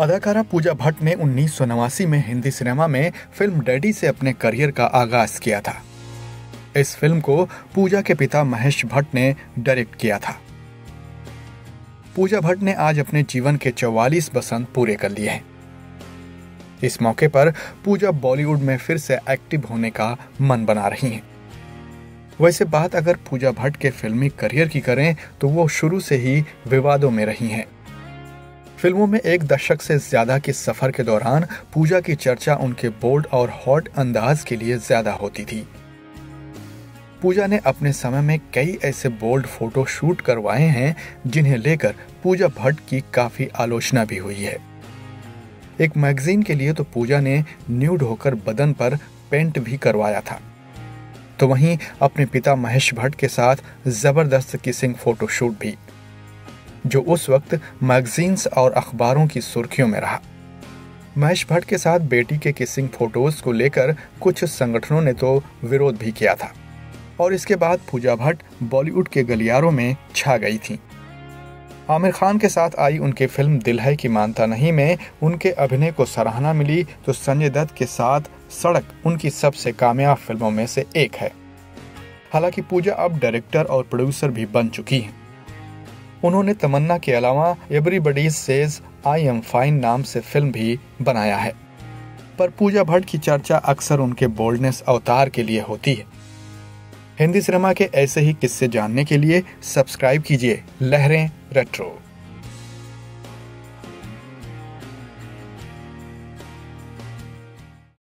अदाकारा पूजा भट्ट ने उन्नीस सौ नवासी में हिंदी सिनेमा में फ़िल्म डैडी से अपने करियर का आगाज़ किया था। इस फ़िल्म को पूजा के पिता महेश भट्ट ने डायरेक्ट किया था। पूजा भट्ट ने आज अपने जीवन के 44 बसंत पूरे कर लिए हैं। इस मौके पर पूजा बॉलीवुड में फिर से एक्टिव होने का मन बना रही हैं। वैसे बात अगर पूजा भट्ट के फिल्मी करियर की करें तो वो शुरू से ही विवादों में रही हैं। फ़िल्मों में एक दशक से ज़्यादा के सफ़र के दौरान पूजा की चर्चा उनके बोल्ड और हॉट अंदाज के लिए ज़्यादा होती थी। पूजा ने अपने समय में कई ऐसे बोल्ड फ़ोटो शूट करवाए हैं, जिन्हें लेकर पूजा भट्ट की काफ़ी आलोचना भी हुई है। एक मैगजीन के लिए तो पूजा ने न्यूड होकर बदन पर पेंट भी करवाया था। तो वहीं अपने पिता महेश भट्ट के साथ ज़बरदस्त किसिंग फोटोशूट भी। जो उस वक्त मैगजीन्स और अखबारों की सुर्खियों में रहा। महेश भट्ट के साथ बेटी के किसिंग फ़ोटोज़ को लेकर कुछ संगठनों ने तो विरोध भी किया था। और इसके बाद पूजा भट्ट बॉलीवुड के गलियारों में छा गई थी। आमिर खान के साथ आई उनकी फ़िल्म दिल है की मानता नहीं में उनके अभिनय को सराहना मिली तो संजय दत्त के साथ सड़क उनकी सबसे कामयाब फ़िल्मों में से एक है। हालाँकि पूजा अब डायरेक्टर और प्रोड्यूसर भी बन चुकी हैं। उन्होंने तमन्ना के अलावा everybody says I am fine नाम से फ़िल्म भी बनाया है। पर पूजा भट्ट की चर्चा अक्सर उनके बोल्डनेस अवतार के लिए होती है। हिंदी सिनेमा के ऐसे ही किस्से जानने के लिए सब्सक्राइब कीजिए लहरें रेट्रो